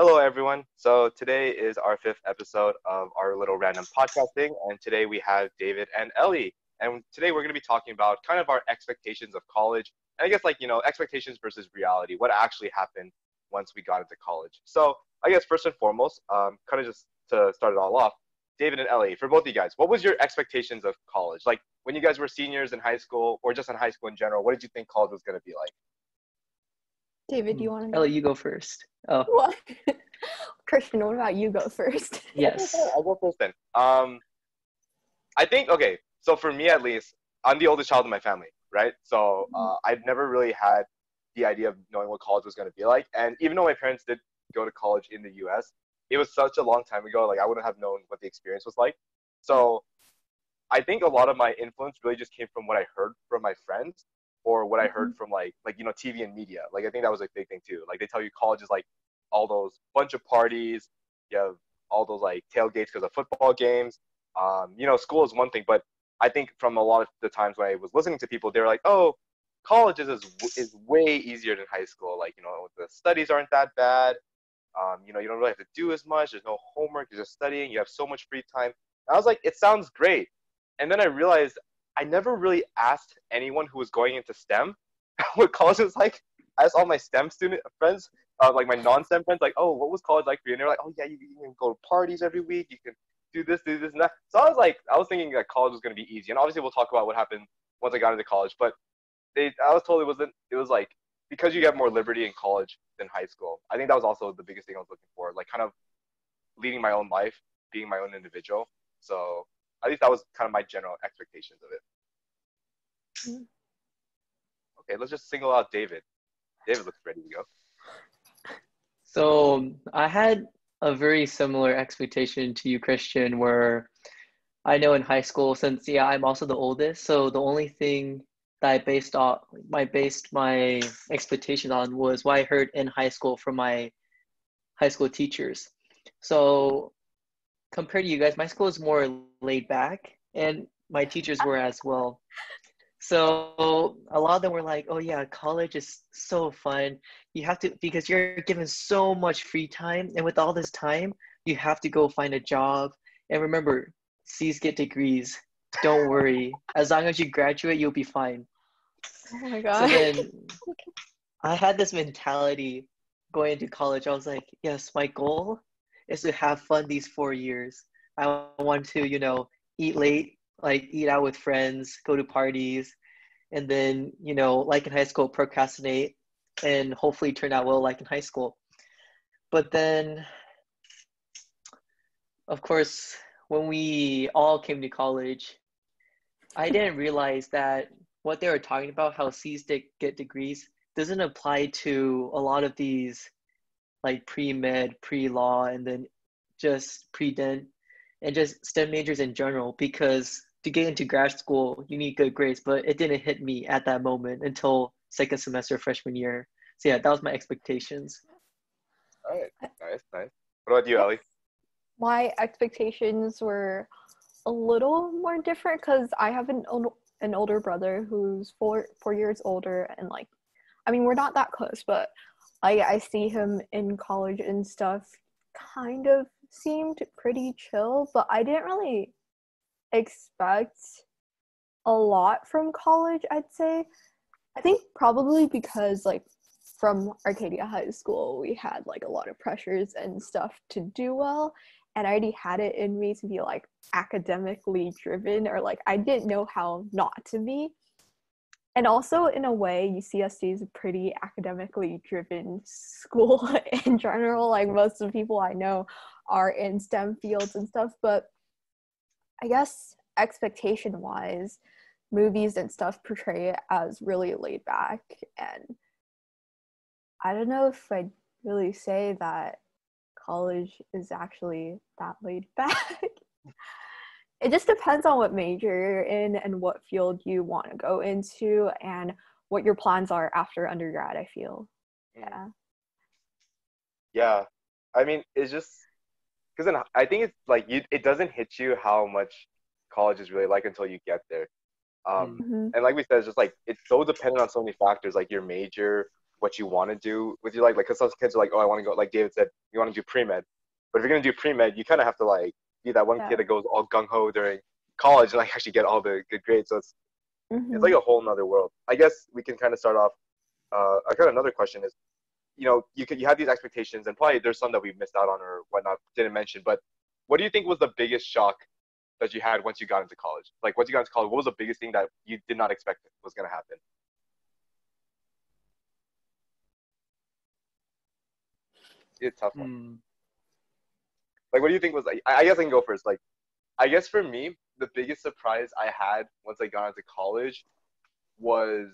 Hello, everyone. So today is our fifth episode of our little random podcasting, and today we have David and Ellie. And today we're going to be talking about kind of our expectations of college, and I guess like you know expectations versus reality, what actually happened once we got into college. So I guess first and foremost, um, kind of just to start it all off, David and Ellie, for both of you guys, what was your expectations of college? Like when you guys were seniors in high school, or just in high school in general, what did you think college was going to be like? David, do you want to go? Ellie, you go first. Oh, What? Christian, what about you go first? yes. I'll go first then. Um, I think okay. So for me at least, I'm the oldest child in my family, right? So uh, I've never really had the idea of knowing what college was going to be like. And even though my parents did go to college in the U.S., it was such a long time ago. Like I wouldn't have known what the experience was like. So I think a lot of my influence really just came from what I heard from my friends or what I heard from like like you know TV and media. Like I think that was a big thing too. Like they tell you college is like all those bunch of parties, you have all those like tailgates because of football games. Um, you know, school is one thing, but I think from a lot of the times when I was listening to people, they were like, "Oh, college is is way easier than high school. Like you know, the studies aren't that bad. Um, you know, you don't really have to do as much. There's no homework. You're just studying. You have so much free time." And I was like, "It sounds great," and then I realized I never really asked anyone who was going into STEM what college was like. I asked all my STEM student friends, uh, like my non-STEM friends, like, "Oh, what was college like for you?" And they're like, "Oh yeah, you, you can go to parties every week. You can do this, do this, and that." So I was like, I was thinking that college was going to be easy, and obviously we'll talk about what happened once I got into college. But they, I was told it wasn't. It was like because you get more liberty in college than high school. I think that was also the biggest thing I was looking for, like kind of leading my own life, being my own individual. So at least that was kind of my general expectations of it. Mm. Okay, let's just single out David. David looks ready to go. So I had a very similar expectation to you, Christian, where I know in high school, since yeah, I'm also the oldest, so the only thing that I based off my based my expectations on was what I heard in high school from my high school teachers. So compared to you guys, my school is more laid back, and my teachers were as well. So a lot of them were like, "Oh yeah, college is so fun. You have to because you're given so much free time, and with all this time, you have to go find a job. And remember, C's get degrees. Don't worry. As long as you graduate, you'll be fine." Oh my god. So then I had this mentality going into college. I was like, yes, my goal is to have fun these four years. I want to, you know, eat late, like eat out with friends, go to parties, and then, you know, like in high school, procrastinate and hopefully turn out well, like in high school. But then, of course, when we all came to college, I didn't realize that what they were talking about, how C's get degrees, doesn't apply to a lot of these like pre-med, pre-law, and then just pre-dent, and just STEM majors in general. Because to get into grad school, you need good grades, but it didn't hit me at that moment until second semester freshman year. So yeah, that was my expectations. All right, nice, nice. What about you, Ellie? My expectations were a little more different because I have an ol- an older brother who's four four years older, and like, I mean, we're not that close, but I I see him in college and stuff. Kind of seemed pretty chill, but I didn't really expect a lot from college. I'd say. I think probably because like from Arcadia High School, we had like a lot of pressures and stuff to do well. And I already had it in me to be like academically driven, or like I didn't know how not to be. And also, in a way, UCSD is a pretty academically driven school in general. Like most of the people I know are in STEM fields and stuff. But I guess expectation wise, movies and stuff portray it as really laid back and I don't know if I'd really say that college is actually that laid back. it just depends on what major you're in and what field you want to go into and what your plans are after undergrad, I feel. Yeah. Yeah, I mean, it's just because I think it's like you, it doesn't hit you how much college is really like until you get there. Um, Mhm. and like we said, it's just like it's so dependent on so many factors, like your major, what you want to do with your life. Like, cause some kids are like, oh, I want to go. Like David said, you want to do pre med, but if you're gonna do pre med, you kind of have to like be that one Yeah. kid that goes all gung ho during college and like actually get all the good grades. So it's Mhm. it's like a whole nother world. I guess we can kind of start off. Uh, I got another question is, you know, you could you have these expectations, and probably there's some that we missed out on or whatnot, didn't mention. But what do you think was the biggest shock that you had once you got into college? Like once you got into college, what was the biggest thing that you did not expect was gonna happen? It's tough one. Like, what do you think was like? I guess I can go first. Like, I guess for me, the biggest surprise I had once I got into college was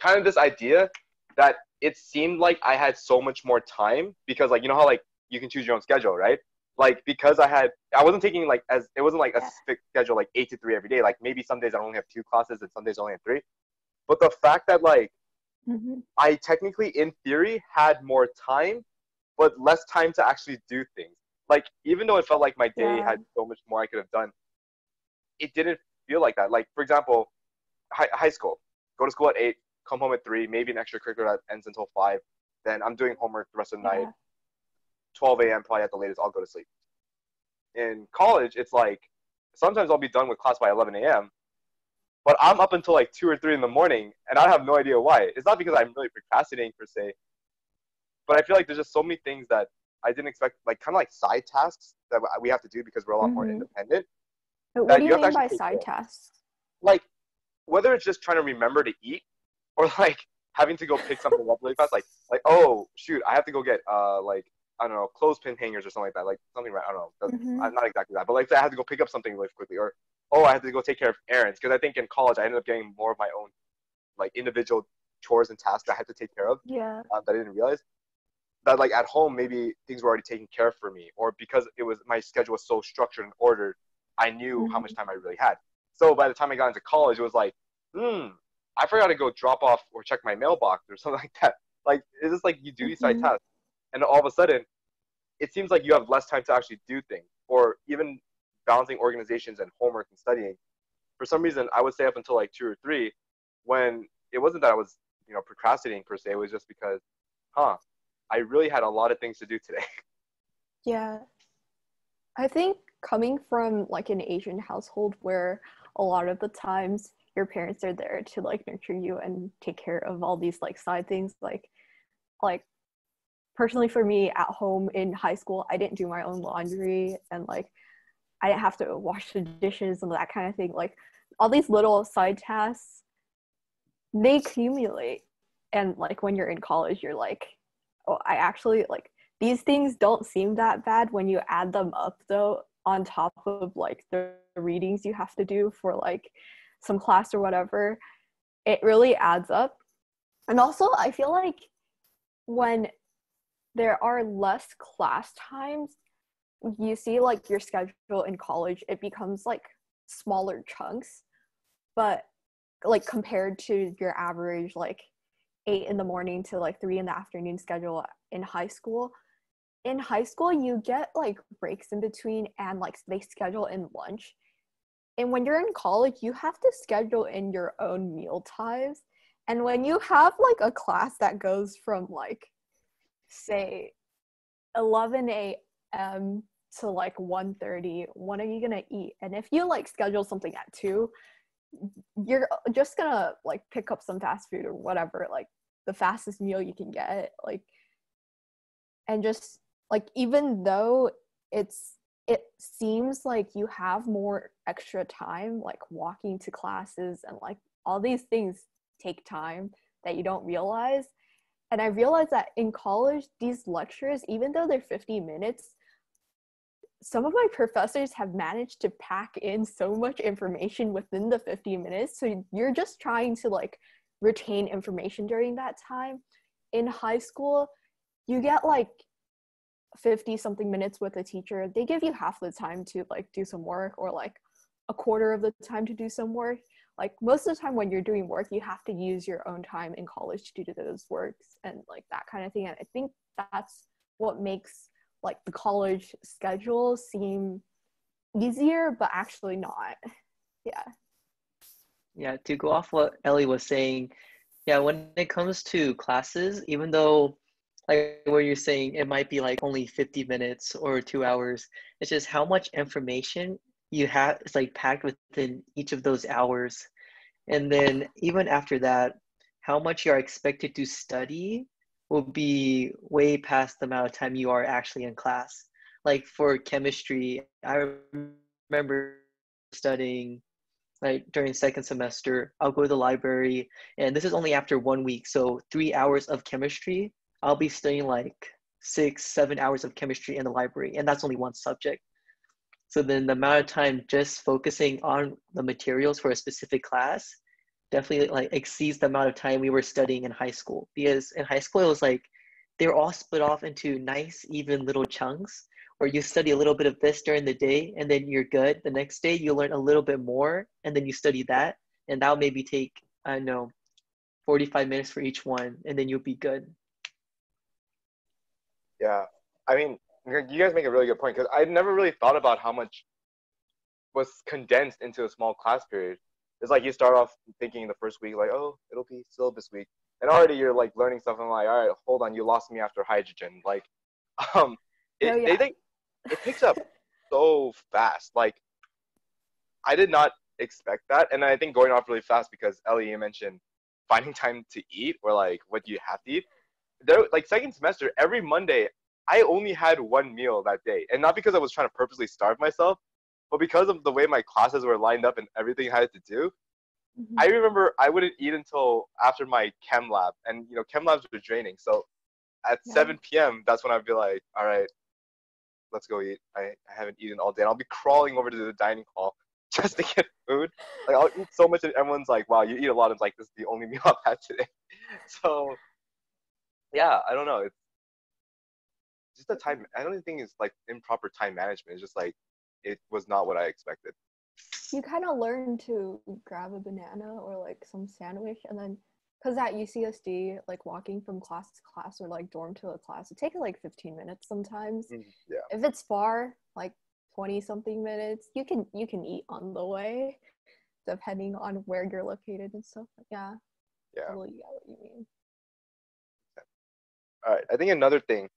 kind of this idea that it seemed like I had so much more time because, like, you know how like you can choose your own schedule, right? Like, because I had, I wasn't taking like as it wasn't like a fixed schedule like eight to three every day. Like maybe some days I only have two classes and some days I only have three. But the fact that like Mhm. I technically, in theory, had more time, but less time to actually do things. Like, even though it felt like my day Yeah. had so much more I could have done, it didn't feel like that. Like, for example, high, high school, go to school at 8, come home at 3, maybe an extracurricular that ends until 5. Then I'm doing homework the rest of the night. 12 a.m. probably at the latest, I'll go to sleep. In college, it's like sometimes I'll be done with class by 11 a.m., but I'm up until like 2 or 3 in the morning, and I have no idea why. It's not because I'm really procrastinating per se, but I feel like there's just so many things that I didn't expect, like kind of like side tasks that we have to do because we're a lot more Mhm. independent. But what do you you mean by side tasks? Like whether it's just trying to remember to eat or like having to go pick something up really fast, like like oh shoot, I have to go get uh like I don't know clothespin hangers or something like that, like something I don't know. Mhm. I'm not exactly that, but like I had to go pick up something really quickly, or oh, I had to go take care of errands because I think in college I ended up getting more of my own like individual chores and tasks that I had to take care of Yeah. uh, that I didn't realize. That like at home maybe things were already taken care of for me, or because it was my schedule was so structured and ordered, I knew how much time I really had. So by the time I got into college, it was like, hmm, I forgot to go drop off or check my mailbox or something like that. Like it's just like you do these side Mhm. tasks, and all of a sudden, it seems like you have less time to actually do things, or even balancing organizations and homework and studying. For some reason, I would stay up until like two or three, when it wasn't that I was you know procrastinating per se. It was just because, huh, I really had a lot of things to do today. Yeah. I think coming from like an Asian household where a lot of the times your parents are there to like nurture you and take care of all these like side things like like personally for me at home in high school I didn't do my own laundry and like I didn't have to wash the dishes and that kind of thing like all these little side tasks they accumulate and like when you're in college you're like oh I actually like these things don't seem that bad when you add them up though on top of like the readings you have to do for like some class or whatever. It really adds up. And also i feel like when there are less class times you see like your schedule in college it becomes like smaller chunks. But like compared to your average like eight in the morning to like three in the afternoon schedule in high school. In high school you get like breaks in between and like they schedule in lunch. And when you're in college you have to schedule in your own meal times and when you have like a class that goes from like say 11 a.m to like 1.30 when are you gonna eat? And if you like schedule something at 2 you're just gonna like pick up some fast food or whatever like the fastest meal you can get like and just like even though it's it seems like you have more extra time like walking to classes and like all these things take time that you don't realize. And i realized that in college these lectures even though they're 50 minutes some of my professors have managed to pack in so much information within the 50 minutes. So you're just trying to like retain information during that time. In high school you get like 50 something minutes with a teacher. They give you half the time to like do some work or like a quarter of the time to do some work. Like most of the time when you're doing work you have to use your own time in college to do those works and like that kind of thing. And i think that's what makes like the college schedule seem easier but actually not. Yeah Yeah, to go off what Ellie was saying, yeah, when it comes to classes, even though like where you're saying, it might be like only 50 minutes or two hours. It's just how much information you have it's like packed within each of those hours. And then even after that, how much you're expected to study will be way past the amount of time you are actually in class. Like for chemistry, I remember studying like during second semester, I'll go to the library, and this is only after one week. So three hours of chemistry, I'll be studying like six, seven hours of chemistry in the library, and that's only one subject. So then the amount of time just focusing on the materials for a specific class definitely like exceeds the amount of time we were studying in high school. Because in high school it was like they were all split off into nice, even little chunks where you study a little bit of this during the day and then you're good. The next day you learn a little bit more and then you study that. And that'll maybe take, I don't know, 45 minutes for each one and then you'll be good. Yeah. I mean, you guys make a really good point because i've never really thought about how much was condensed into a small class period. It's like you start off thinking the first week, like, oh, it'll be syllabus week. And already you're like learning stuff. I'm like, all right, hold on, you lost me after hydrogen. Like, um, it, oh, yeah. they think it picks up so fast. Like, I did not expect that. And I think going off really fast because Ellie, you mentioned finding time to eat or like what do you have to eat. There, like second semester, every Monday, I only had one meal that day, and not because I was trying to purposely starve myself, but because of the way my classes were lined up and everything I had to do. Mm-hmm. I remember I wouldn't eat until after my chem lab, and you know chem labs were draining. So at yeah. 7 p.m., that's when I'd be like, all right, let's go eat. I, I haven't eaten all day. And I'll be crawling over to the dining hall just to get food. Like I'll eat so much, and everyone's like, "Wow, you eat a lot." It's like this is the only meal I've had today. So, yeah, I don't know. It's just the time. I don't think it's like improper time management. It's just like it was not what I expected. You kind of learn to grab a banana or like some sandwich, and then because at UCSD, like walking from class to class or like dorm to a class, it takes like 15 minutes sometimes. Mm, yeah. If it's far, like 20 something minutes, you can you can eat on the way, depending on where you're located and stuff. Yeah. Yeah. Totally get what you mean. All right. I think another thing,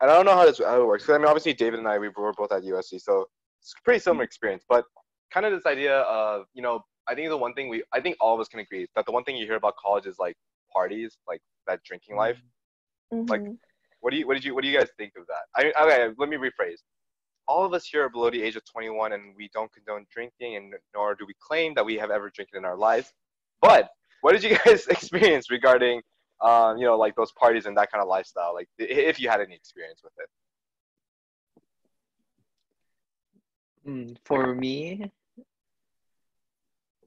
and I don't know how this how it works. Cause I mean, obviously, David and I we were both at USC, so it's a pretty similar experience. But kind of this idea of you know I think the one thing we I think all of us can agree that the one thing you hear about college is like parties, like that drinking life. Mm-hmm. Like, what do you what did you what do you guys think of that? I mean, okay, let me rephrase. All of us here are below the age of 21, and we don't condone drinking, and nor do we claim that we have ever drinking in our lives. But what did you guys experience regarding, um, you know, like those parties and that kind of lifestyle? Like, if you had any experience with it. Mm, for me,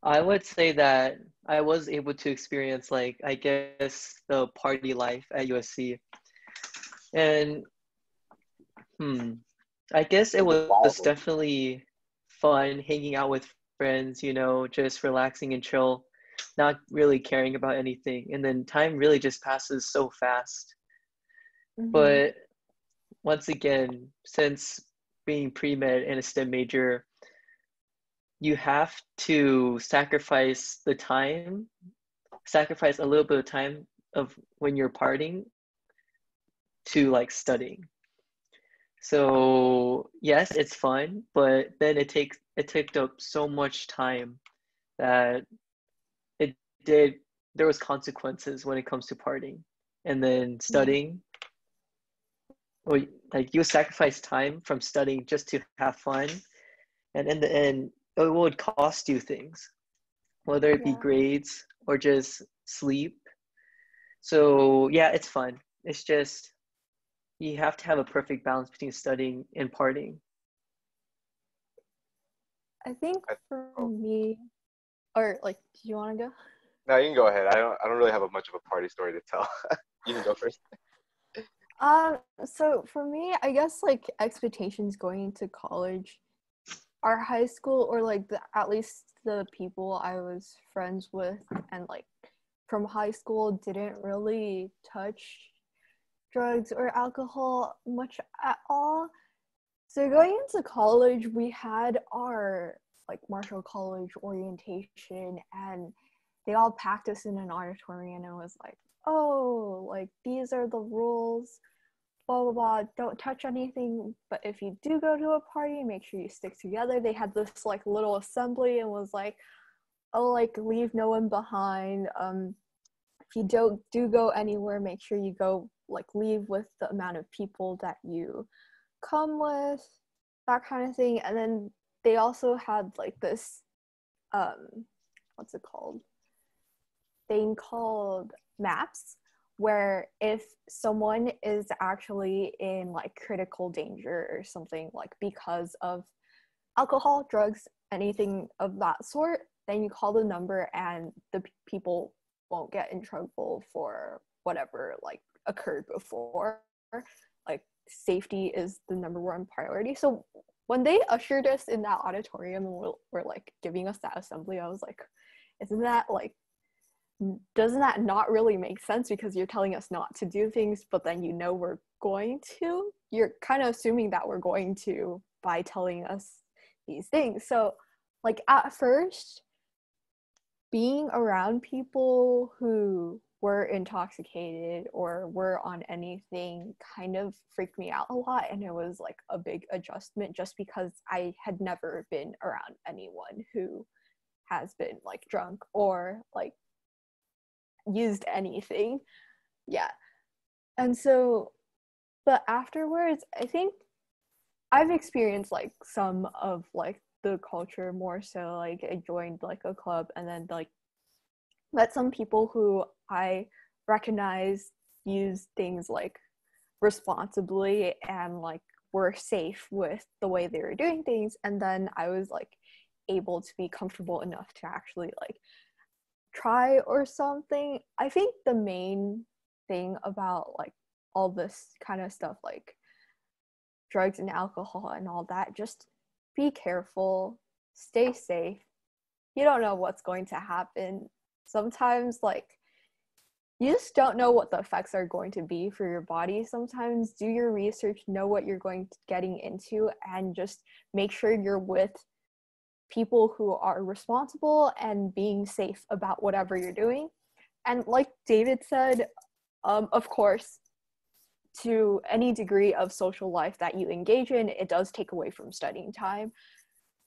I would say that I was able to experience like I guess the party life at USC. And hmm, I guess it was, was definitely fun hanging out with friends, you know, just relaxing and chill, not really caring about anything. And then time really just passes so fast. Mm-hmm. But once again, since being pre-med and a STEM major, you have to sacrifice the time, sacrifice a little bit of time of when you're partying to like studying. So yes, it's fun, but then it takes it took up so much time that it did there was consequences when it comes to partying. And then mm-hmm. studying well, like you sacrifice time from studying just to have fun. And in the end it would cost you things, whether it be grades or just sleep. So yeah, it's fun. It's just you have to have a perfect balance between studying and partying. I think for me, or like, do you want to go? No, you can go ahead. I don't. I don't really have a much of a party story to tell. you can go first. Um. So for me, I guess like expectations going into college our high school or like the, at least the people I was friends with and like from high school didn't really touch drugs or alcohol much at all. So going into college, we had our like Marshall College orientation and they all packed us in an auditorium and it was like, oh, like these are the rules, blah blah blah. Don't touch anything, but if you do go to a party, make sure you stick together. They had this like little assembly and was like, oh, like leave no one behind. Um, if you don't do go anywhere, make sure you go like leave with the amount of people that you come with, that kind of thing. And then they also had like this um what's it called? Thing called maps where if someone is actually in like critical danger or something like because of alcohol, drugs, anything of that sort, then you call the number and the p- people won't get in trouble for whatever like occurred before. Like safety is the number one priority. So when they ushered us in that auditorium and were, were like giving us that assembly, I was like, isn't that like doesn't that not really make sense because you're telling us not to do things but then you know we're going to? You're kind of assuming that we're going to by telling us these things. So like at first being around people who were intoxicated or were on anything kind of freaked me out a lot and it was like a big adjustment just because I had never been around anyone who has been like drunk or like used anything. Yeah. And so but afterwards i think i've experienced like some of like the culture more so like i joined like a club and then like met some people who i recognize use things like responsibly and like were safe with the way they were doing things. And then i was like able to be comfortable enough to actually like try or something. I think the main thing about like all this kind of stuff like drugs and alcohol and all that just be careful, stay safe. You don't know what's going to happen. Sometimes like you just don't know what the effects are going to be for your body. Sometimes do your research, know what you're going to, getting into and just make sure you're with people who are responsible and being safe about whatever you're doing. And like David said, um, of course, to any degree of social life that you engage in, it does take away from studying time.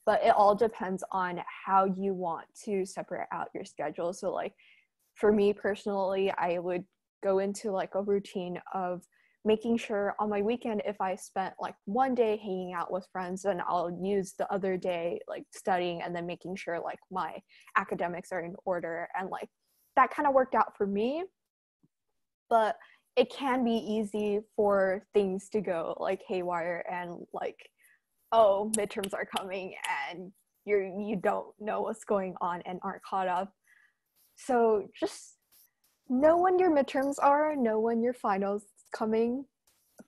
But it all depends on how you want to separate out your schedule. So, like, for me personally, I would go into like a routine of making sure on my weekend if i spent like one day hanging out with friends then i'll use the other day like studying and then making sure like my academics are in order. And like that kind of worked out for me. But it can be easy for things to go like haywire and like oh midterms are coming and you're you don't know what's going on and aren't caught up. So just know when your midterms are know when your finals coming.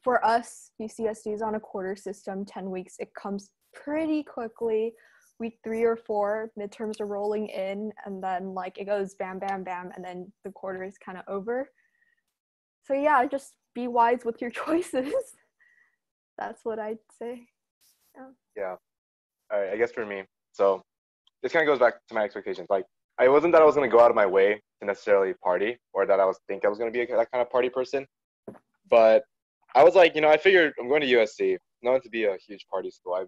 For us UCSD is on a quarter system 10 weeks it comes pretty quickly. Week three or four midterms are rolling in and then like it goes bam bam bam and then the quarter is kind of over. So yeah just be wise with your choices. That's what i'd say. Yeah. yeah. All right i guess for me so this kind of goes back to my expectations. Like I wasn't that i was going to go out of my way to necessarily party or that i was think i was going to be that kind of party person but I was like, you know, I figured I'm going to USC, known to be a huge party school. I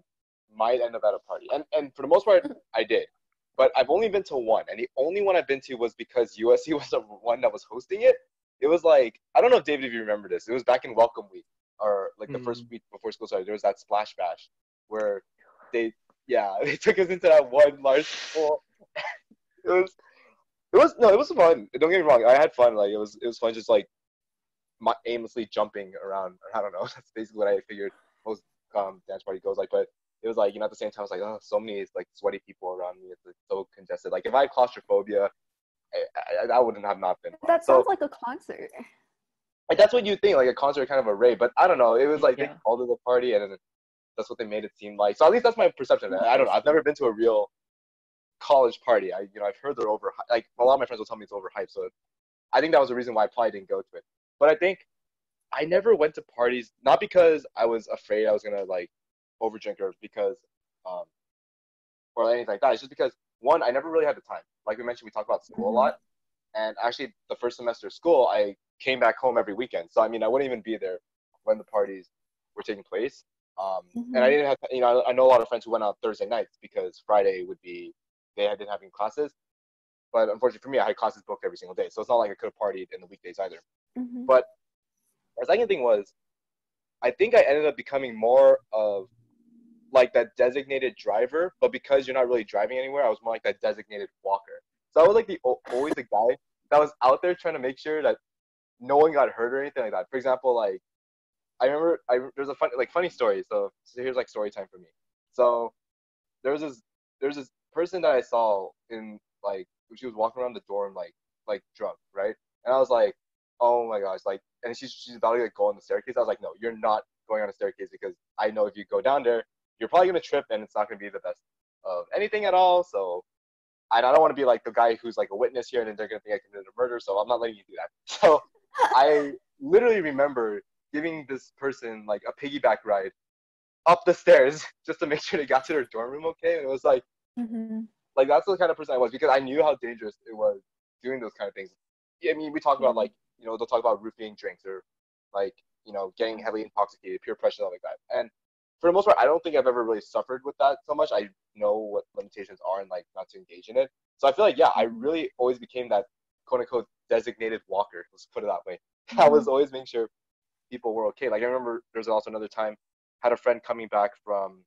might end up at a party, and and for the most part, I did. But I've only been to one, and the only one I've been to was because USC was the one that was hosting it. It was like I don't know if David, if you remember this. It was back in Welcome Week, or like the mm. first week before school started. There was that splash bash where they, yeah, they took us into that one large pool. it was, it was no, it was fun. Don't get me wrong, I had fun. Like it was, it was fun, just like aimlessly jumping around. I don't know. That's basically what I figured most um, dance party goes like. But it was like you know at the same time, I was like, oh, so many like sweaty people around me. It's like, so congested. Like if I had claustrophobia, I, I, that wouldn't have not been. That sounds so, like a concert. Like that's what you think, like a concert, kind of a rave. But I don't know. It was like yeah. they called it a party, and that's what they made it seem like. So at least that's my perception. I don't know. I've never been to a real college party. I you know I've heard they're over. Like a lot of my friends will tell me it's overhyped. So I think that was the reason why I probably didn't go to it. But I think I never went to parties not because I was afraid I was gonna like overdrink or because um or anything like that. It's just because one, I never really had the time. Like we mentioned, we talk about school Mhm. a lot, and actually, the first semester of school, I came back home every weekend. So I mean, I wouldn't even be there when the parties were taking place. Um, And I Mhm. didn't have, you know, I I know a lot of friends who went out Thursday nights because Friday would be they had been having classes. But unfortunately for me, I had classes booked every single day, so it's not like I could have partied in the weekdays either. Mhm. But the second thing was, I think I ended up becoming more of like that designated driver, but because you're not really driving anywhere, I was more like that designated walker. So I was like the always the guy that was out there trying to make sure that no one got hurt or anything like that. For example, like I remember I there's a funny like funny story. So, so here's like story time for me. So there was this there's this person that I saw in like she was walking around the dorm like like drunk, right? And I was like, oh my gosh, like and she's she's about to like, go on the staircase. I was like, no, you're not going on a staircase because I know if you go down there, you're probably gonna trip and it's not gonna be the best of anything at all. So I don't want to be like the guy who's like a witness here and then they're gonna think I committed a murder. So I'm not letting you do that. So I literally remember giving this person like a piggyback ride up the stairs just to make sure they got to their dorm room okay. And it was like Mhm. Like that's the kind of person I was because I knew how dangerous it was doing those kind of things. I mean, we talk about mm-hmm. like you know they'll talk about roofing drinks or like you know getting heavily intoxicated, peer pressure, stuff like that. And for the most part, I don't think I've ever really suffered with that so much. I know what limitations are and like not to engage in it. So I feel like yeah, I really always became that quote unquote designated walker. Let's put it that way. I was mm-hmm. always making sure people were okay. Like I remember there was also another time had a friend coming back from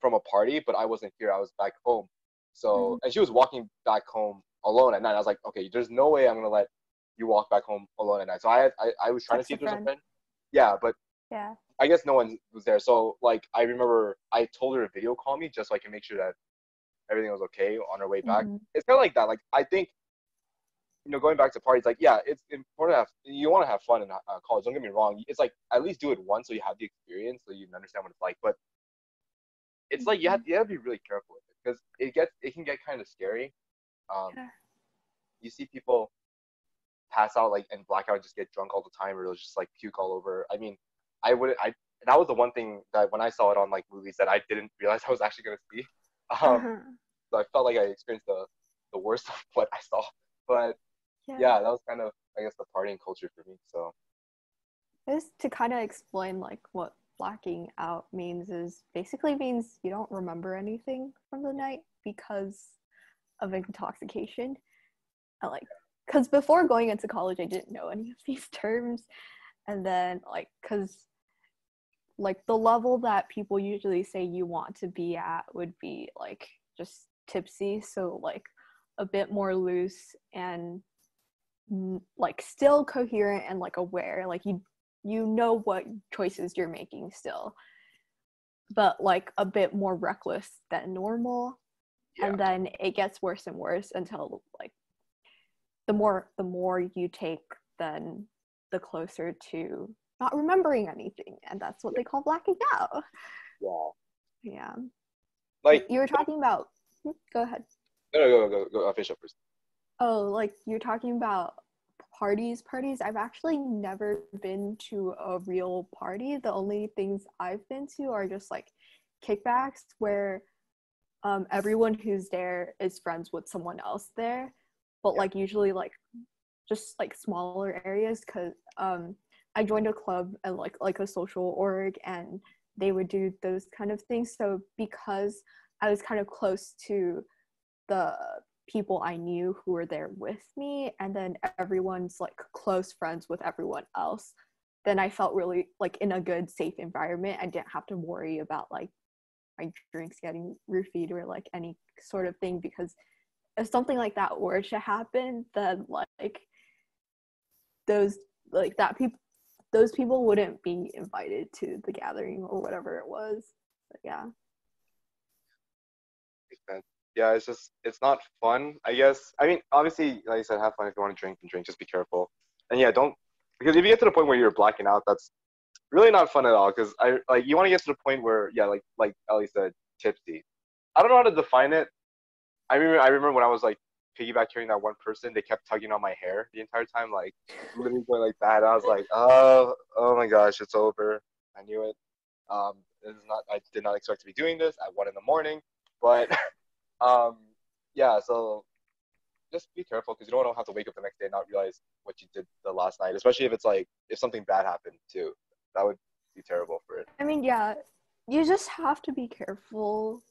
from a party, but I wasn't here. I was back home. So and she was walking back home alone at night. I was like, okay, there's no way I'm gonna let you walk back home alone at night. So I had, I, I was trying Text to see if there's a friend. Yeah, but Yeah. I guess no one was there. So like I remember I told her to video call me just so I can make sure that everything was okay on her way back. Mhm. It's kind of like that. Like I think you know going back to parties like yeah it's important to have you want to have fun in uh, college don't get me wrong it's like at least do it once so you have the experience so you can understand what it's like but it's like you have, you have to be really careful because it gets it can get kind of scary um Yeah. you see people pass out like and blackout just get drunk all the time or they'll just like puke all over i mean i would i that was the one thing that when i saw it on like movies that i didn't realize i was actually going to see um so i felt like i experienced the the worst of what i saw but yeah, that was kind of I guess the partying culture for me. So Just to kind of explain like what blacking out means is basically means you don't remember anything from the night because of intoxication. I like because before going into college, I didn't know any of these terms, and then like because like the level that people usually say you want to be at would be like just tipsy, so like a bit more loose and like still coherent and like aware. Like you you know what choices you're making still but like a bit more reckless than normal yeah, and then it gets worse and worse until like the more the more you take then the closer to not remembering anything and that's what they call blacking out yeah. yeah Like you were talking about hmm, go ahead no, no, go go go. I'll finish up first. Oh, like you're talking about parties. Parties. I've actually never been to a real party. The only things I've been to are just like kickbacks where um, everyone who's there is friends with someone else there, but like usually like just like smaller areas because um, I joined a club and like like a social org and they would do those kind of things. So because I was kind of close to the people I knew who were there with me, and then everyone's like close friends with everyone else, then I felt really like in a good, safe environment. I didn't have to worry about like my drinks getting roofied or like any sort of thing because if something like that were to happen, then like those like that people those people wouldn't be invited to the gathering or whatever it was. But yeah. Yeah, it's just it's not fun. I guess. I mean, obviously, like I said, have fun if you want to drink and drink. Just be careful. And yeah, don't because if you get to the point where you're blacking out, that's really not fun at all. Because I like you want to get to the point where yeah, like like Ellie said, tipsy. I don't know how to define it. I remember I remember when I was like piggyback carrying that one person, they kept tugging on my hair the entire time, like literally going like that. I was like, oh, oh my gosh, it's over. I knew it. Um, is not. I did not expect to be doing this at one in the morning, but um, yeah, so just be careful because you don't want to have to wake up the next day and not realize what you did the last night, especially if it's like if something bad happened too. That would be terrible for it. I mean, yeah, you just have to be careful.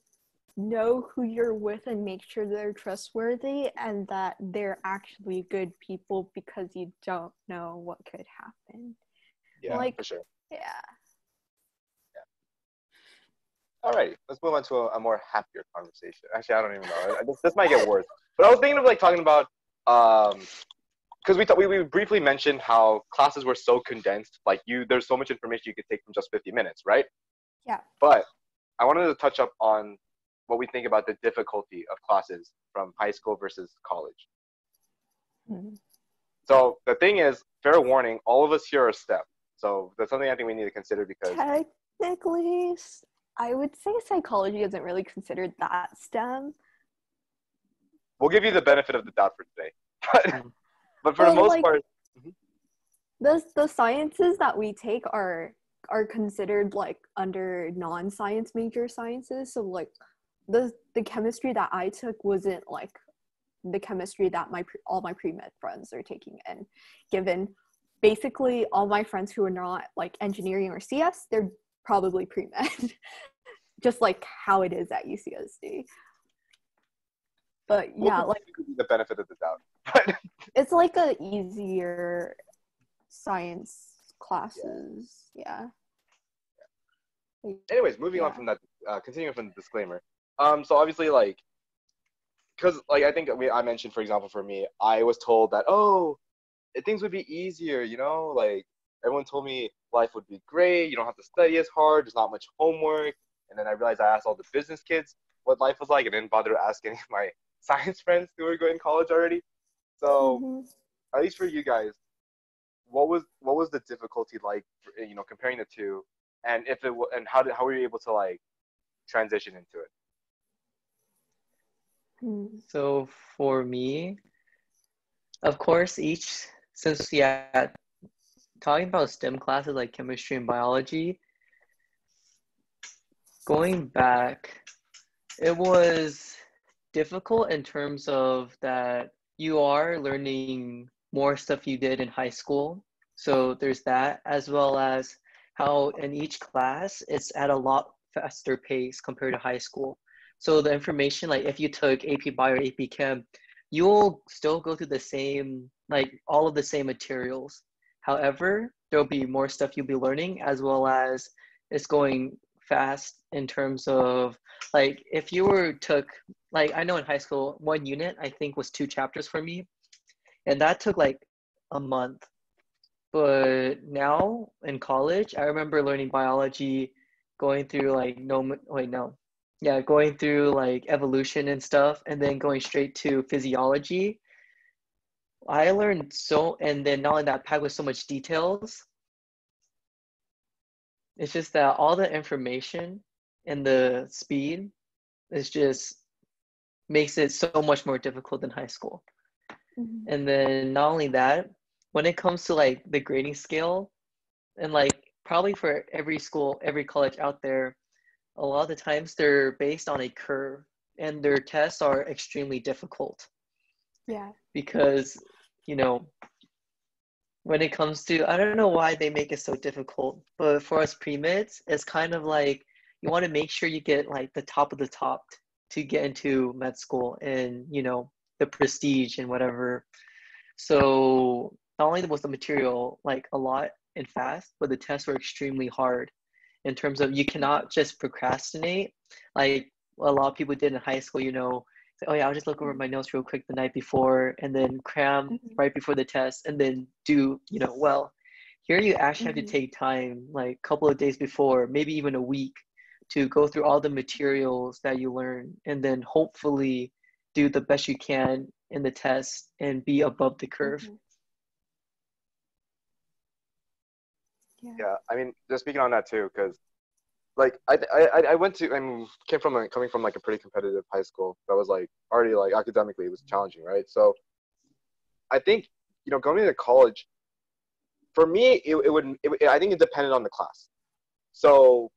Know who you're with and make sure they're trustworthy and that they're actually good people because you don't know what could happen. Yeah, Like- for sure. Yeah. All right, let's move on to a, a more happier conversation. Actually, I don't even know. I- This, this might get worse. But I was thinking of like talking about um, because we thought we, we briefly mentioned how classes were so condensed. Like you, there's so much information you could take from just 50 minutes, right? Yeah. But I wanted to touch up on what we think about the difficulty of classes from high school versus college. Mhm. So the thing is, fair warning, all of us here are STEM. So that's something I think we need to consider because Technically, I would say psychology isn't really considered that STEM. we'll give you the benefit of the doubt for today. But, Mm. but for the most like- part, The the sciences that we take are are considered like under non-science major sciences. So like the the chemistry that I took wasn't like the chemistry that my pre- all my pre-med friends are taking and given basically all my friends who are not like engineering or CS, they're probably pre-med. Just like how it is at UCSD. But we'll yeah, give like the benefit of the doubt. It's like a easier science classes. Yeah. anyways, moving on from that, uh, continuing from the disclaimer. Um, so obviously, like, because like I think we, I mentioned, for example, for me, I was told that oh, things would be easier. You know, like everyone told me life would be great. You don't have to study as hard. There's not much homework. And then I realized I asked all the business kids what life was like, and didn't bother to ask any of my science friends who were going to college already. So Mhm. at least for you guys, what was what was the difficulty like? You know, comparing the two, and if it and how did how were you able to like transition into it? So for me, of course, each since yeah, talking about STEM classes like chemistry and biology, going back, it was difficult in terms of that you are learning more stuff you did in high school. So there's that, as well as how in each class it's at a lot faster pace compared to high school. So the information, like if you took AP Bio or AP Chem, you'll still go through the same, like all of the same materials. However, there'll be more stuff you'll be learning as well as it's going fast in terms of like if you were took like I know in high school one unit I think was two chapters for me, and that took like a month. But now in college, I remember learning biology, going through like no wait no. Yeah going through like evolution and stuff and then going straight to physiology i learned so and then not only that packed with so much details it's just that all the information and the speed is just makes it so much more difficult than high school Mhm. and then not only that when it comes to like the grading scale and like probably for every school every college out there a lot of the times they're based on a curve and their tests are extremely difficult Yeah. because you know when it comes to i don't know why they make it so difficult but for us pre-meds it's kind of like you want to make sure you get like the top of the top to get into med school and you know the prestige and whatever. So not only was the material like a lot and fast but the tests were extremely hard in terms of you cannot just procrastinate. Like a lot of people did in high school you know oh yeah i'll just look over my notes real quick the night before and then cram Mhm. right before the test and then do you know well here you actually have to take time like a couple of days before maybe even a week to go through all the materials that you learn and then hopefully do the best you can in the test and be above the curve Mhm. Yeah. Yeah, I mean, just speaking on that too, because like I, I I went to and came from a, coming from like a pretty competitive high school that was like already like academically it was challenging, right? So I think you know going to college for me it, it would it, I think it depended on the class. So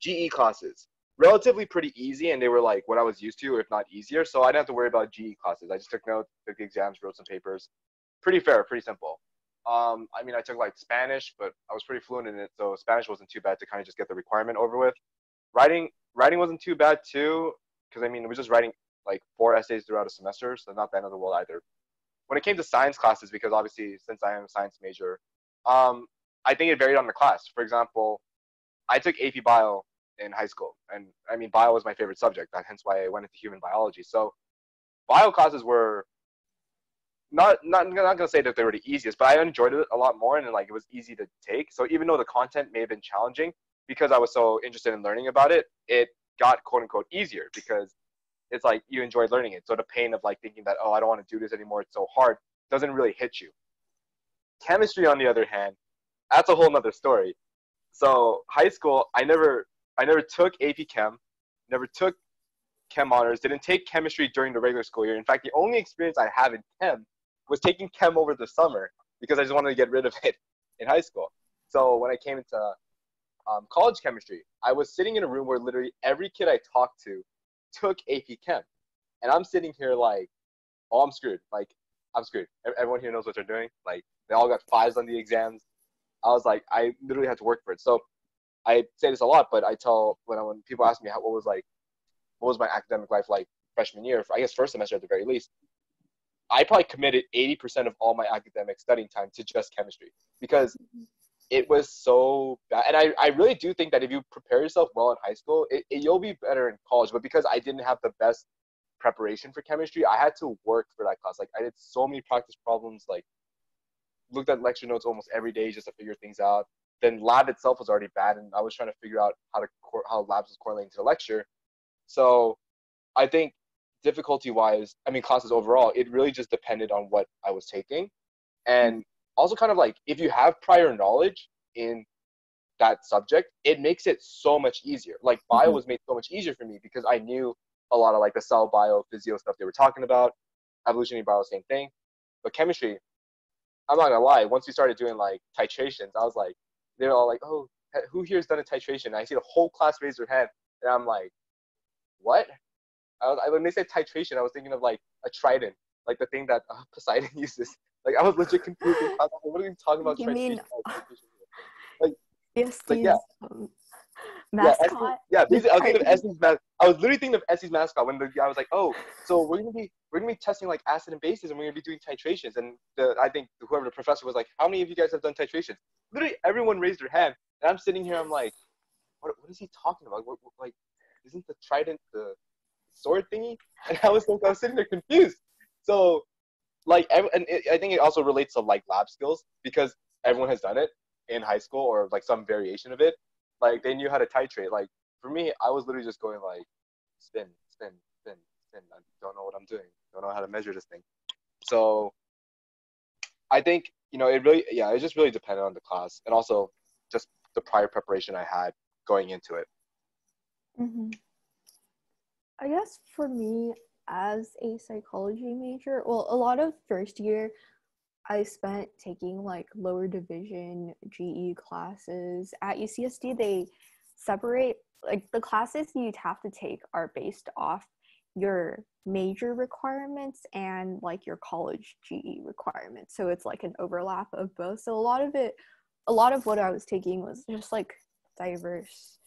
GE classes relatively pretty easy, and they were like what I was used to, if not easier. So I didn't have to worry about GE classes. I just took notes, took the exams, wrote some papers. Pretty fair, pretty simple. Um, I mean, I took like Spanish, but I was pretty fluent in it, so Spanish wasn't too bad to kind of just get the requirement over with. Writing, writing wasn't too bad too, because I mean, it was just writing like four essays throughout a semester, so not the end of the world either. When it came to science classes, because obviously since I am a science major, um, I think it varied on the class. For example, I took AP Bio in high school, and I mean, bio was my favorite subject. Hence why I went into human biology. So, bio classes were not not not gonna say that they were the easiest, but I enjoyed it a lot more, and like it was easy to take. So even though the content may have been challenging, because I was so interested in learning about it, it got quote unquote easier because it's like you enjoyed learning it. So the pain of like thinking that oh I don't want to do this anymore, it's so hard, doesn't really hit you. Chemistry, on the other hand, that's a whole nother story. So high school, I never I never took AP Chem, never took Chem honors, didn't take chemistry during the regular school year. In fact, the only experience I have in Chem was taking Chem over the summer because I just wanted to get rid of it in high school. So when I came into um, college chemistry, I was sitting in a room where literally every kid I talked to took AP Chem. And I'm sitting here like, oh, I'm screwed. Like, I'm screwed. Everyone here knows what they're doing. Like, they all got fives on the exams. I was like, I literally had to work for it. So I say this a lot, but I tell when I, when people ask me how, what was like, what was my academic life like freshman year? I guess first semester at the very least. I probably committed 80% of all my academic studying time to just chemistry because it was so bad. And I, I really do think that if you prepare yourself well in high school, it, it, you'll be better in college. But because I didn't have the best preparation for chemistry, I had to work for that class. Like I did so many practice problems, like looked at lecture notes almost every day just to figure things out. Then lab itself was already bad, and I was trying to figure out how to how labs was correlating to the lecture. So I think difficulty wise, I mean, classes overall, it really just depended on what I was taking. And also, kind of like if you have prior knowledge in that subject, it makes it so much easier. Like, bio mm-hmm. was made so much easier for me because I knew a lot of like the cell bio, physio stuff they were talking about. Evolutionary bio, same thing. But chemistry, I'm not gonna lie, once we started doing like titrations, I was like, they're all like, oh, who here's done a titration? And I see the whole class raise their hand, and I'm like, what? I was, when they said titration, I was thinking of like a trident, like the thing that uh, Poseidon uses. Like I was legit confused. what are you talking about? You mean like yes, like, yeah. Um, mascot. Yeah, Essie, yeah I was thinking of Essie's mascot. I was literally thinking of Essie's mascot when the guy was like, "Oh, so we're gonna be we're gonna be testing like acid and bases, and we're gonna be doing titrations." And the, I think whoever the professor was like, "How many of you guys have done titrations?" Literally, everyone raised their hand, and I'm sitting here. I'm like, "What? What is he talking about? What, what, like, isn't the trident the sword thingy? And I was like, I was sitting there confused. So, like, and it, I think it also relates to like lab skills because everyone has done it in high school or like some variation of it. Like they knew how to titrate. Like for me, I was literally just going like spin, spin, spin, spin. I don't know what I'm doing. Don't know how to measure this thing. So I think you know it really yeah it just really depended on the class and also just the prior preparation I had going into it. Mm-hmm. I guess for me, as a psychology major, well, a lot of first year I spent taking like lower division GE classes. At UCSD, they separate like the classes you'd have to take are based off your major requirements and like your college GE requirements. So it's like an overlap of both. So a lot of it, a lot of what I was taking was just like diverse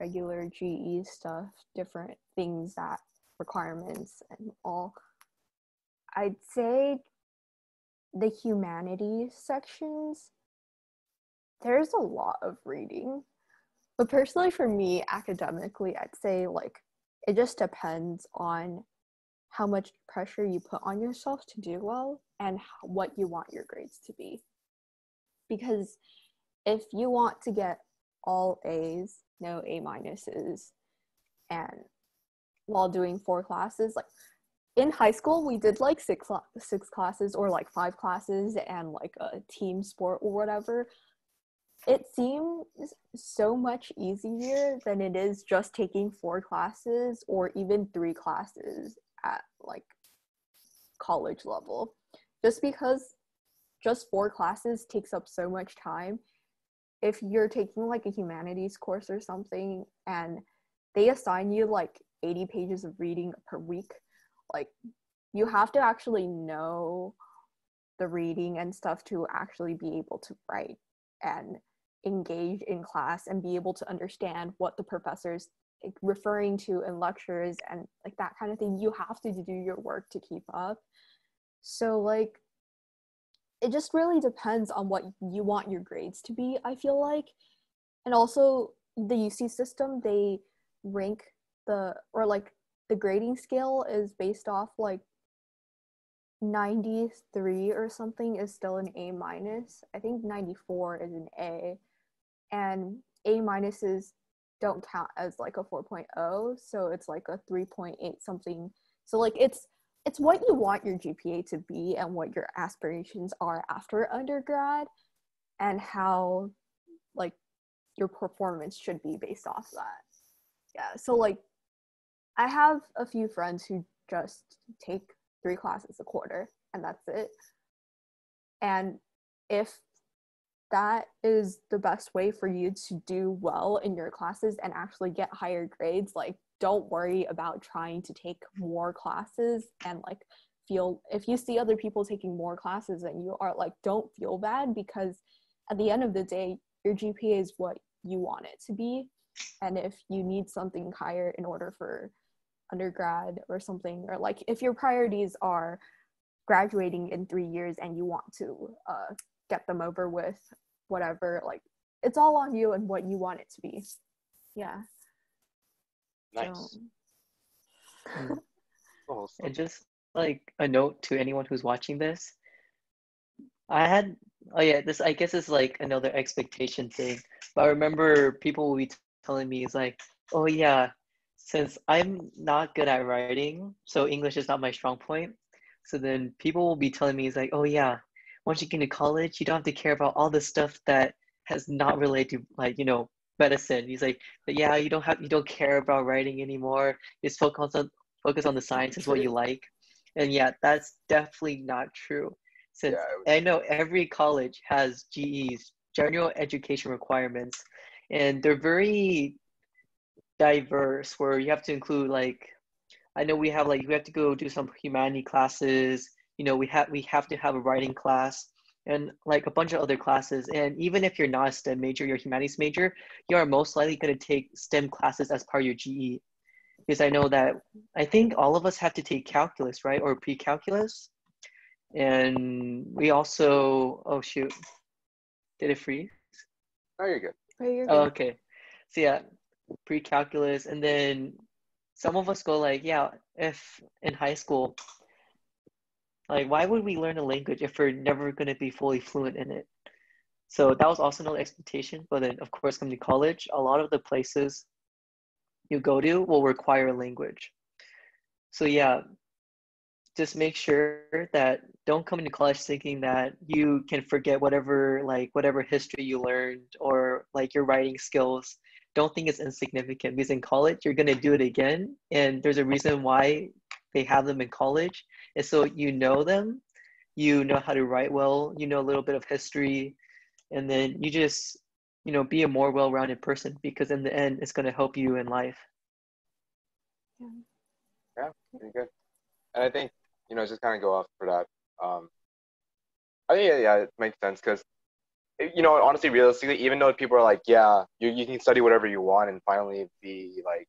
regular GE stuff, different things that requirements and all. I'd say the humanities sections, there's a lot of reading. But personally, for me, academically, I'd say like it just depends on how much pressure you put on yourself to do well and what you want your grades to be. Because if you want to get all A's, no A minuses, and while doing four classes, like in high school, we did like six six classes or like five classes and like a team sport or whatever. It seems so much easier than it is just taking four classes or even three classes at like college level. Just because just four classes takes up so much time if you're taking like a humanities course or something and they assign you like 80 pages of reading per week like you have to actually know the reading and stuff to actually be able to write and engage in class and be able to understand what the professors referring to in lectures and like that kind of thing. You have to do your work to keep up. So like it just really depends on what you want your grades to be i feel like and also the uc system they rank the or like the grading scale is based off like 93 or something is still an A minus. I think 94 is an A. And A minuses don't count as like a 4.0, so it's like a 3.8 something. So like it's it's what you want your GPA to be and what your aspirations are after undergrad and how like your performance should be based off that. Yeah. So like I have a few friends who just take three classes a quarter and that's it. And if that is the best way for you to do well in your classes and actually get higher grades, like don't worry about trying to take more classes and like feel if you see other people taking more classes and you are like don't feel bad because at the end of the day your GPA is what you want it to be. And if you need something higher in order for undergrad or something or like if your priorities are graduating in three years and you want to uh, get them over with whatever like it's all on you and what you want it to be. Yeah nice Mm. Oh, And just like a note to anyone who's watching this, I had oh yeah, this I guess is like another expectation thing. But I remember people will be telling me it's like, oh yeah, since I'm not good at writing, so English is not my strong point. So then people will be telling me it's like, oh yeah, once you get into college, you don't have to care about all the stuff that has not related to like, you know, medicine. He's like, but yeah, you don't have you don't care about writing anymore. Just focus on focus on the science is what you like. And yeah, that's definitely not true. Since Yeah, I know every college has GEs, general education requirements, and they're very diverse where you have to include like I know we have like we have to go do some humanity classes, you know, we have we have to have a writing class and like a bunch of other classes. And even if you're not a STEM major, you're a humanities major, you are most likely going to take STEM classes as part of your GE. Because I know that I think all of us have to take calculus, right? Or pre-calculus. And we also oh shoot. Did it freeze? oh, you're good. Right, you're Oh, good. okay. So yeah, pre-calculus, and then some of us go like, yeah, if in high school, like, why would we learn a language if we're never going to be fully fluent in it? So that was also another expectation. But then, of course, coming to college, a lot of the places you go to will require a language. So yeah, just make sure that don't come into college thinking that you can forget whatever like whatever history you learned or like your writing skills don't think it's insignificant because in college you're going to do it again and there's a reason why they have them in college and so you know them you know how to write well you know a little bit of history and then you just you know be a more well-rounded person because in the end it's going to help you in life Yeah, pretty good. And I think, you know, just kind of go off for that. Um, I think, yeah, yeah it makes sense because, you know, honestly, realistically, even though people are like, yeah, you, you can study whatever you want and finally be like,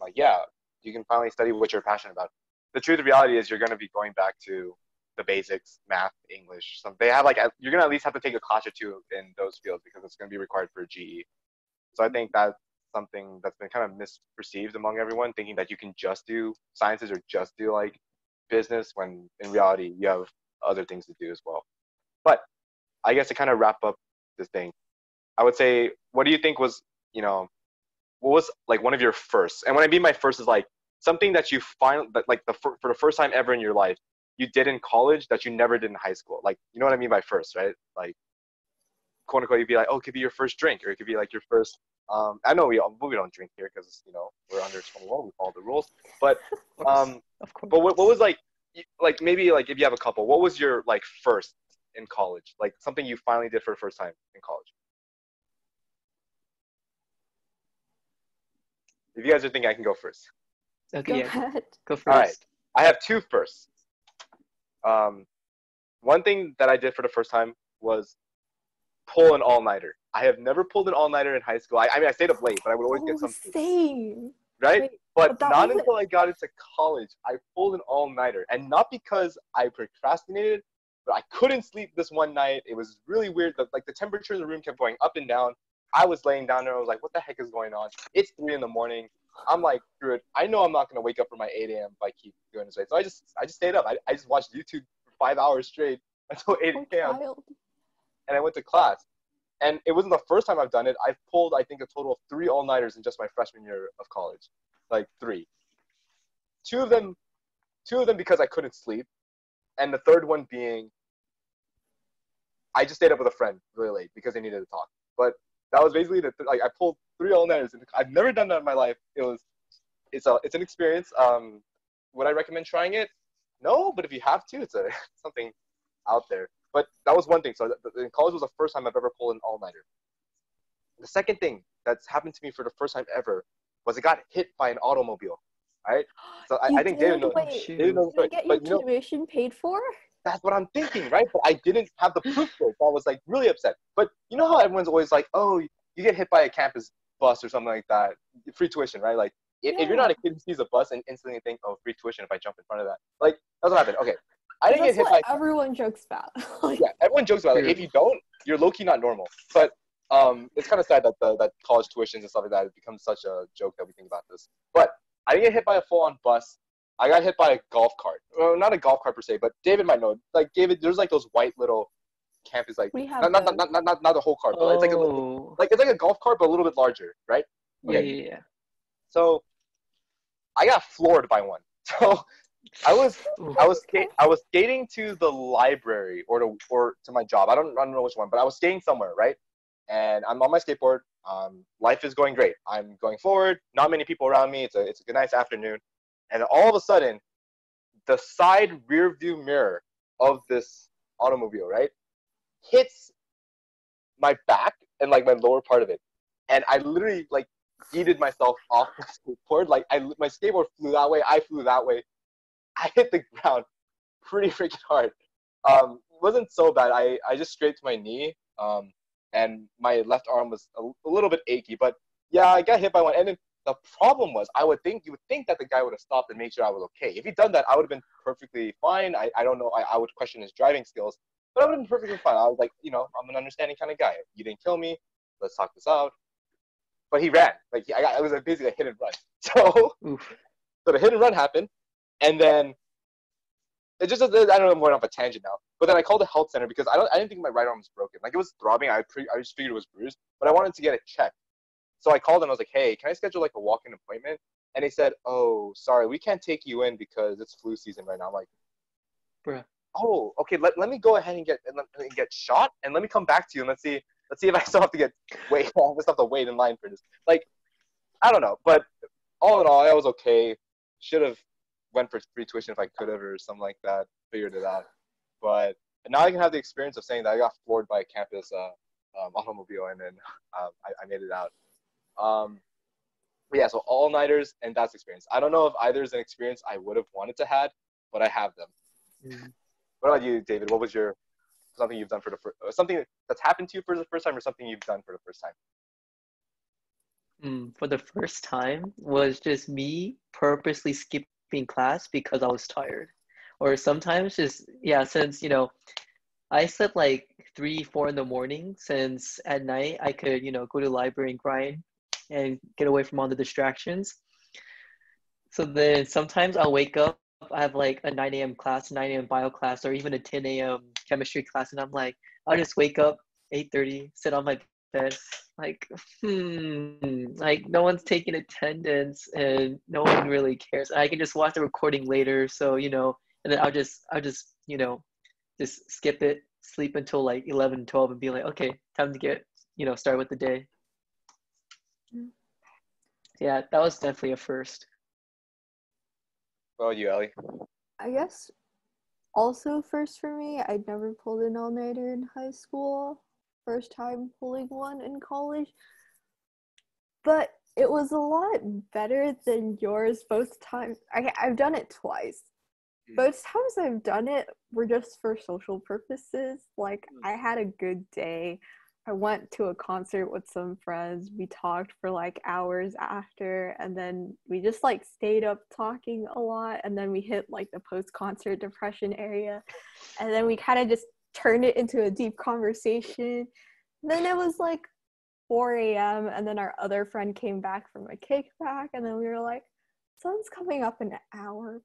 like, yeah, you can finally study what you're passionate about. The truth of reality is you're going to be going back to the basics, math, English. So they have like, you're going to at least have to take a class or two in those fields because it's going to be required for GE. So I think that's something that's been kind of misperceived among everyone, thinking that you can just do sciences or just do like business when in reality you have other things to do as well. But I guess to kind of wrap up this thing, I would say, what do you think was, you know, what was like one of your first? And when I mean my first is like something that you find that like the fir- for the first time ever in your life you did in college that you never did in high school. Like you know what I mean by first, right? Like quote unquote, you'd be like, oh, it could be your first drink, or it could be like your first. Um, I know we all, we don't drink here because you know we're under 21, we follow the rules. But um, of course but what, what was like, like maybe like if you have a couple, what was your like first in college? Like something you finally did for the first time in college. if you guys are thinking I can go first. Okay, Go yeah, ahead. go first. All right. I have two firsts. Um, one thing that I did for the first time was pull an all-nighter. I have never pulled an all-nighter in high school. I, I mean, I stayed up late, but I would always Oh, get something, same. right? Wait, But but not wasn't- until I got into college, I pulled an all-nighter, and not because I procrastinated, but I couldn't sleep this one night. It was really weird. The, like the temperature in the room kept going up and down. I was laying down there. I was like, "What the heck is going on?" It's three in the morning. I'm like, screw it. I know I'm not gonna wake up for my 8 a.m. if I keep going this way. So I just, I just stayed up. I, I just watched YouTube for five hours straight until 8 Oh, a.m. and I went to class. And it wasn't the first time I've done it. I've pulled, I think, a total of three all nighters in just my freshman year of college, like three. Two of them, two of them because I couldn't sleep, and the third one being I just stayed up with a friend really late because they needed to talk. But that was basically the like I pulled three all nighters, I've never done that in my life. It was, it's a, it's an experience. Um, would I recommend trying it? No, but if you have to, it's a something out there. But that was one thing. So th- th- in college was the first time I've ever pulled an all nighter. The second thing that's happened to me for the first time ever was I got hit by an automobile. Right? So I, I think David did? knows. Wait, shoot. David knows Did you story. get your But you know, tuition paid for? that's what I'm thinking, right? But I didn't have the proof for it. So I was like really upset. But you know how everyone's always like, oh, you get hit by a campus bus or something like that, free tuition, right? Like if, if you're not a kid who sees a bus and instantly think, oh, free tuition if I jump in front of that. Like that's what happened. Okay, I didn't That's get hit what by. everyone jokes about. like, Yeah, everyone jokes about it. If you don't, you're low key not normal. But um, it's kind of sad that the that college tuitions and stuff like that it becomes such a joke that we think about this. But I didn't get hit by a full on bus. I got hit by a golf cart. Well, not a golf cart per se, but David might know. Like David, there's like those white little campus like we have not not, not, not, not, not the whole cart, but it's like a, Oh, like it's like a golf cart but a little bit larger, right? yeah, okay. yeah, yeah. So I got floored by one. So I was I was I was skating to the library or to or to my job. I don't I don't know which one, but I was skating somewhere, right? And I'm on my skateboard. Um, life is going great. I'm going forward. Not many people around me. It's a it's a good nice afternoon, and all of a sudden, the side rear view mirror of this automobile, right, hits my back and like my lower part of it, and I literally like yeeted myself off the skateboard. Like I my skateboard flew that way. I flew that way. I hit the ground pretty freaking hard. Um, wasn't so bad. I, I just scraped my knee, um, and my left arm was a, a little bit achy. But yeah, I got hit by one. And then the problem was, I would think you would think that the guy would have stopped and made sure I was okay. If he'd done that, I would have been perfectly fine. I, I don't know. I, I would question his driving skills, but I would have been perfectly fine. I was like, you know, I'm an understanding kind of guy. You didn't kill me. Let's talk this out. But he ran. Like he, I got, it was basically a hit and run. So Oof. so the hit and run happened, and then it just I don't know I'm going off a tangent now. But then I called the health center because I don't I didn't think my right arm was broken. Like it was throbbing. I pre, I just figured it was bruised, but I wanted to get it checked. So I called them. I was like, Hey, can I schedule like a walk-in appointment? And they said, Oh, sorry, we can't take you in because it's flu season right now. I'm like, Bruh. Oh, okay. Let, let me go ahead and get and and get shot, and let me come back to you and let's see let's see if I still have to get wait. I still have to wait in line for this. Like, I don't know, but all in all, I was okay. Should have went for free tuition if I could have or something like that. Figured it out. But now I can have the experience of saying that I got floored by a campus uh, um, automobile and then um, I, I made it out. Um, yeah, so all nighters and that's experience. I don't know if either is an experience I would have wanted to had, but I have them. Mm. What about you, David? What was your something you've done for the first something that's happened to you for the first time or something you've done for the first time? Mm, for the first time was just me purposely skipping class because I was tired. Or sometimes just, yeah, since, you know, I slept like three, four in the morning, since at night I could, you know, go to the library and grind and get away from all the distractions. So then sometimes I'll wake up, I have like a 9 a.m. class, 9 a.m. bio class, or even a 10 a.m. chemistry class, and I'm like, I'll just wake up 8:30, sit on my bed, like, hmm, like no one's taking attendance and no one really cares. I can just watch the recording later, so you know, and then I'll just, I'll just, you know, just skip it, sleep until like 11, 12, and be like, okay, time to get, you know, start with the day. Mm. Yeah, that was definitely a first. What about you, Ellie? I guess also first for me, I'd never pulled an all-nighter in high school. First time pulling one in college. But it was a lot better than yours both times. I, I've done it twice. Mm. Both times I've done it were just for social purposes. Like, Mm. I had a good day. I went to a concert with some friends. We talked for like hours after, and then we just like stayed up talking a lot. And then we hit like the post concert depression area. And then we kind of just turned it into a deep conversation. Then it was like 4 a.m. and then our other friend came back from a kickback and then we were like, sun's coming up in an hour.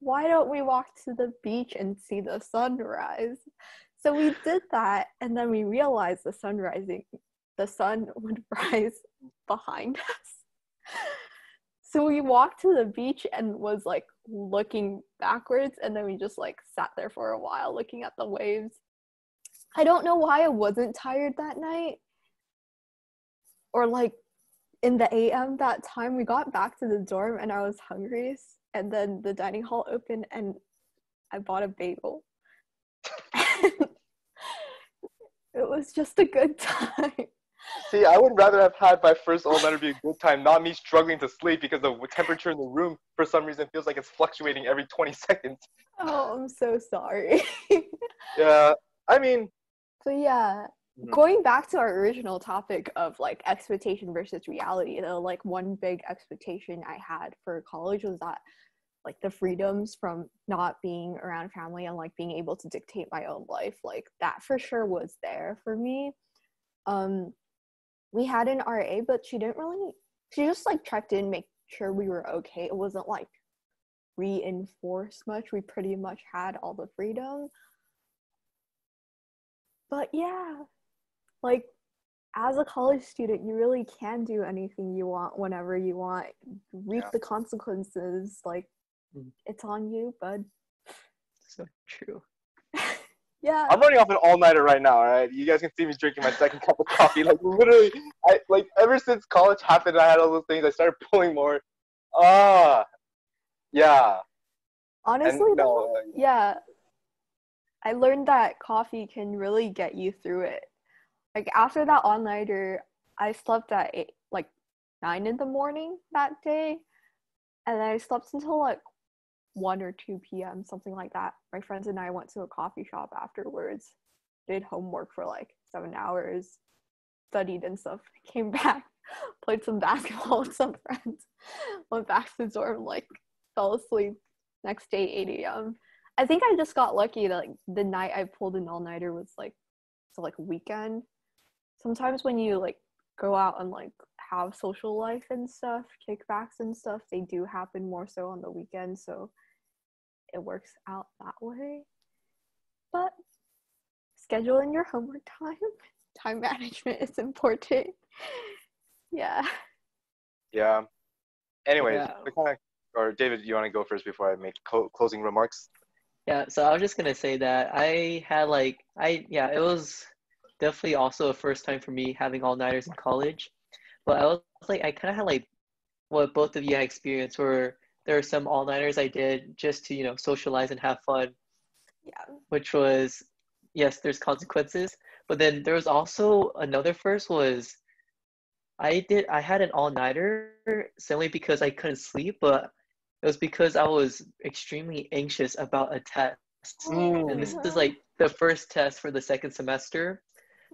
Why don't we walk to the beach and see the sunrise? So we did that and then we realized the sun rising the sun would rise behind us. So we walked to the beach and was like looking backwards and then we just like sat there for a while looking at the waves. I don't know why I wasn't tired that night or like in the AM that time we got back to the dorm and I was hungry and then the dining hall opened and I bought a bagel. it was just a good time. See, I would rather have had my first all nighter be a good time, not me struggling to sleep because the temperature in the room for some reason feels like it's fluctuating every 20 seconds. Oh, I'm so sorry. Yeah, I mean, so yeah, Mhm. going back to our original topic of like expectation versus reality, though, like one big expectation I had for college was that like the freedoms from not being around family and like being able to dictate my own life, like that for sure was there for me. Um we had an RA, but she didn't really she just like checked in, make sure we were okay. It wasn't like reinforced much. We pretty much had all the freedom. But yeah, like as a college student, you really can do anything you want whenever you want. Reap Yeah. the consequences. Like. It's on you, bud. So true. Yeah. I'm running off an all nighter right now. All right, you guys can see me drinking my second cup of coffee. Like literally, I like ever since college happened, I had all those things. I started pulling more. Ah, yeah. Honestly, And though, no, uh, yeah. I learned that coffee can really get you through it. Like after that all nighter, I slept at eight, like nine in the morning that day, and then I slept until like one or two p.m. something like that. My friends and I went to a coffee shop afterwards, did homework for like seven hours, studied and stuff. Came back, played some basketball with some friends, went back to the dorm, like fell asleep. Next day, eight a.m. I think I just got lucky that like the night I pulled an all nighter was like so like weekend. Sometimes when you like go out and like have social life and stuff, kickbacks and stuff, they do happen more so on the weekend, so it works out that way. But scheduling your homework time, time management is important. Yeah. yeah. Anyways, Yeah. the kind of, or David, do you want to go first before I make clo- closing remarks? Yeah, so I was just gonna say that I had like I yeah, it was definitely also a first time for me having all nighters in college. But I was like I kinda had like what both of you had experienced where there are some all nighters I did just to, you know, socialize and have fun, Yeah. which was yes, there's consequences. But then there was also another first was I did I had an all nighter simply because I couldn't sleep, but it was because I was extremely anxious about a test. And this is like the first test for the second semester.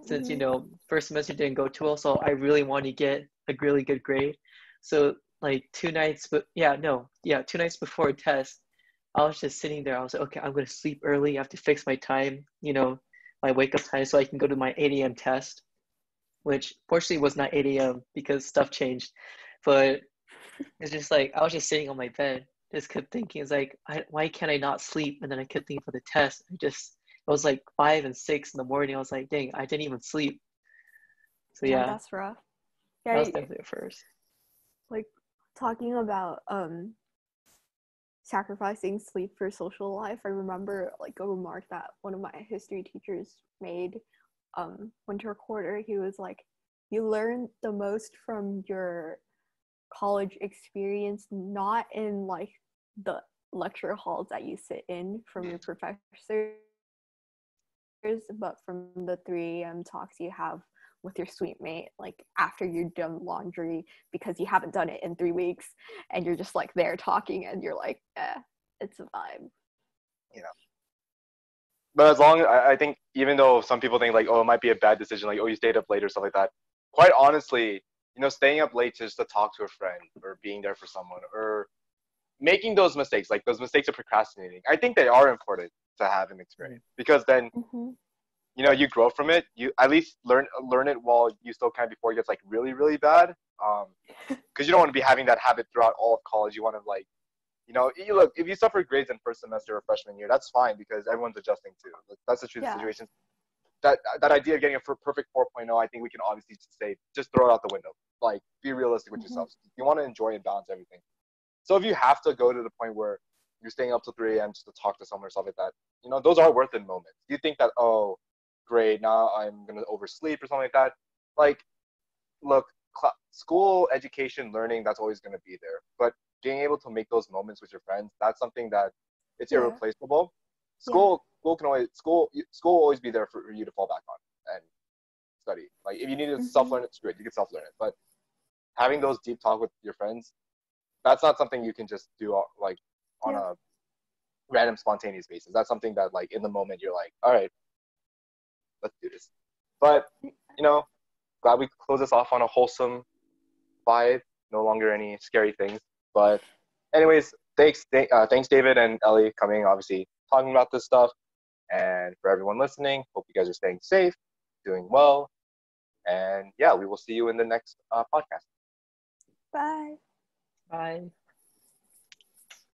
Since you Mhm. know, first semester didn't go too well, so I really wanted to get a really good grade. So like two nights, but yeah, no, yeah, two nights before a test, I was just sitting there. I was like, okay, I'm gonna sleep early. I have to fix my time, you know, my wake up time, so I can go to my 8 a.m. test, which fortunately was not 8 a.m. because stuff changed. But it's just like I was just sitting on my bed, just kept thinking, it's like, I, why can't I not sleep? And then I kept thinking for the test. I just it was like five and six in the morning. I was like, dang, I didn't even sleep. So yeah, that's rough. that Yeah, was y- definitely a first. like talking about um sacrificing sleep for social life i remember like a remark that one of my history teachers made um winter quarter. He was like you learn the most from your college experience not in like the lecture halls that you sit in from your professors but from the 3 a.m talks you have with your suite mate like after you're done laundry because you haven't done it in three weeks and you're just like there talking and you're like eh, it's a vibe You know. but as long I, I think even though some people think like oh it might be a bad decision like oh you stayed up late or stuff like that quite honestly you know staying up late just to talk to a friend or being there for someone or making those mistakes like those mistakes of procrastinating i think they are important to have an experience because then mm-hmm. You know you grow from it you at least learn learn it while you still can before it gets like really really bad um because you don't want to be having that habit throughout all of college you want to like you know you look if you suffer grades in first semester or freshman year that's fine because everyone's adjusting too that's the truth of Yeah. the situation that that idea of getting a perfect 4.0 i think we can obviously just say just throw it out the window like be realistic with Mhm. yourself you want to enjoy and balance everything so if you have to go to the point where you're staying up till 3 a.m just to talk to someone or stuff like that you know those are worth it moments you think that oh great now i'm gonna oversleep or something like that. Like look cl- school education learning that's always going to be there. But being able to make those moments with your friends that's something that it's Yeah. irreplaceable. School school can always school school will always be there for you to fall back on and study. Like if you need to Mhm. self-learn it screw it you can self-learn it. But having those deep talk with your friends that's not something you can just do like on Yeah. a random spontaneous basis. That's something that like in the moment you're like all right let's do this. But you know glad we close this off on a wholesome vibe. No longer any scary things. But anyways thanks th- uh, thanks david and ellie coming obviously talking about this stuff. And for everyone listening hope you guys are staying safe doing well. And yeah we will see you in the next uh, podcast. Bye. Bye.